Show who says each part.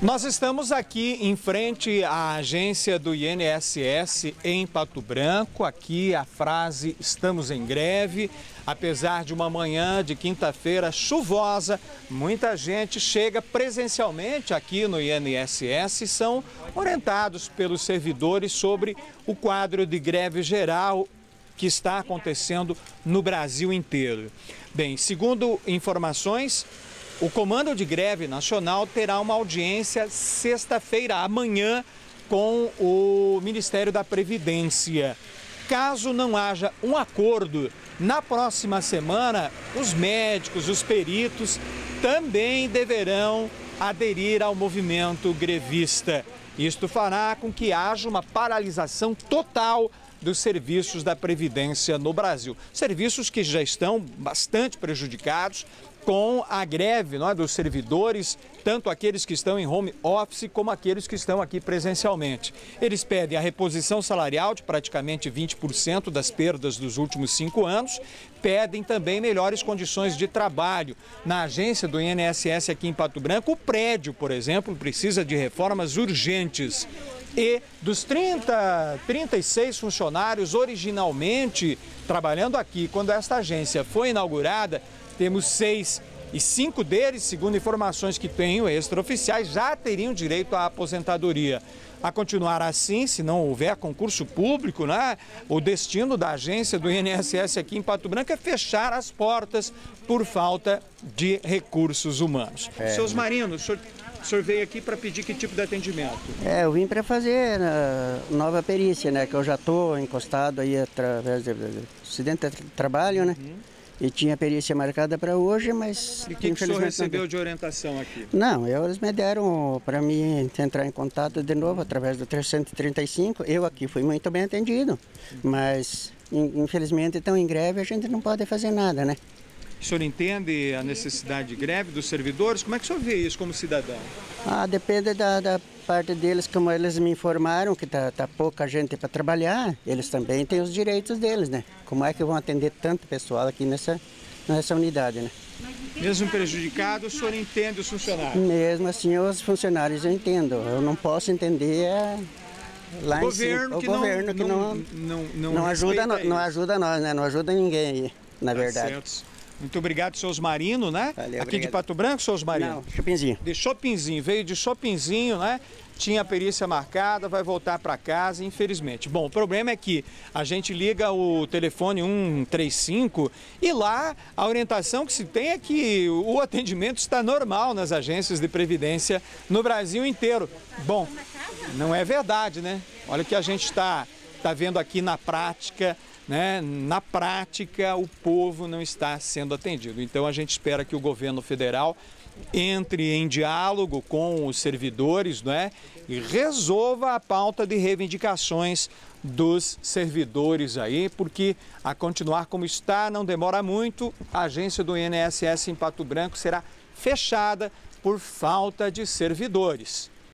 Speaker 1: Nós estamos aqui em frente à agência do INSS em Pato Branco. Aqui a frase estamos em greve. Apesar de uma manhã de quinta-feira chuvosa, muita gente chega presencialmente aqui no INSS e são orientados pelos servidores sobre o quadro de greve geral que está acontecendo no Brasil inteiro. Bem, segundo informações, o Comando de Greve Nacional terá uma audiência sexta-feira, amanhã, com o Ministério da Previdência. Caso não haja um acordo, na próxima semana, os médicos, os peritos também deverão aderir ao movimento grevista. Isto fará com que haja uma paralisação total dos serviços da Previdência no Brasil. Serviços que já estão bastante prejudicados com a greve não é, dos servidores, tanto aqueles que estão em home office como aqueles que estão aqui presencialmente. Eles pedem a reposição salarial de praticamente 20% das perdas dos últimos cinco anos, pedem também melhores condições de trabalho. Na agência do INSS aqui em Pato Branco, o prédio, por exemplo, precisa de reformas urgentes. E dos 30, 36 funcionários originalmente trabalhando aqui, quando esta agência foi inaugurada, temos seis e cinco deles, segundo informações que tenho extraoficiais, já teriam direito à aposentadoria. A continuar assim, se não houver concurso público, né, o destino da agência do INSS aqui em Pato Branco é fechar as portas por falta de recursos humanos. É. Seus marinos, o senhor, o senhor veio aqui para pedir que tipo de atendimento?
Speaker 2: É, eu vim para fazer uh, nova perícia, né, que eu já estou encostado aí através do acidente de trabalho, né? Uhum e tinha perícia marcada para hoje, mas...
Speaker 1: E o que, que o senhor recebeu de orientação aqui?
Speaker 2: Não, eles me deram para mim entrar em contato de novo através do 335. Eu aqui fui muito bem atendido, mas infelizmente estão em greve a gente não pode fazer nada, né?
Speaker 1: O senhor entende a necessidade de greve dos servidores? Como é que o senhor vê isso como cidadão?
Speaker 2: Ah, depende da, da parte deles, como eles me informaram, que tá, tá pouca gente para trabalhar, eles também têm os direitos deles, né? Como é que vão atender tanto pessoal aqui nessa, nessa unidade, né?
Speaker 1: Mesmo prejudicado, o senhor entende os funcionários?
Speaker 2: Mesmo assim, os funcionários eu entendo. Eu não posso entender é lá
Speaker 1: o governo,
Speaker 2: em cima, o governo que não, não, não, não, não ajuda, não, não ajuda nós, né? Não ajuda ninguém aí, na tá verdade. Certo.
Speaker 1: Muito obrigado, Seus Marino, né? Valeu, Aqui obrigado. de Pato Branco, Seus Marino?
Speaker 2: Não, Chopinzinho.
Speaker 1: De Chopinzinho, veio de Chopinzinho, né? Tinha a perícia marcada, vai voltar para casa, infelizmente. Bom, o problema é que a gente liga o telefone 135 e lá a orientação que se tem é que o atendimento está normal nas agências de previdência no Brasil inteiro. Bom, não é verdade, né? Olha que a gente está tá vendo aqui na prática né, na prática o povo não está sendo atendido. Então a gente espera que o governo federal entre em diálogo com os servidores né, e resolva a pauta de reivindicações dos servidores aí, porque a continuar como está, não demora muito, a agência do INSS em Pato Branco será fechada por falta de servidores.